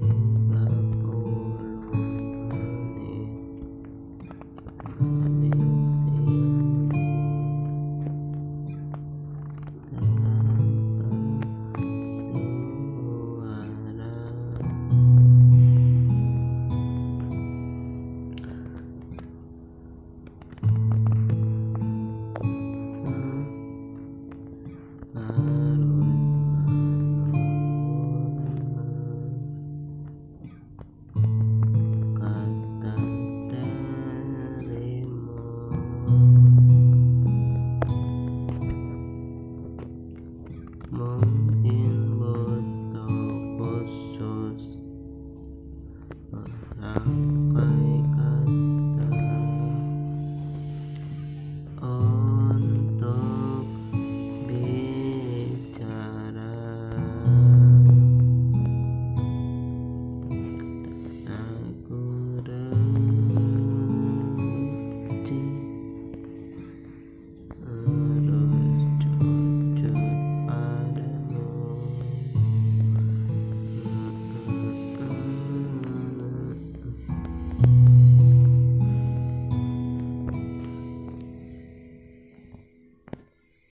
Mm-hmm. 嗯，那、嗯。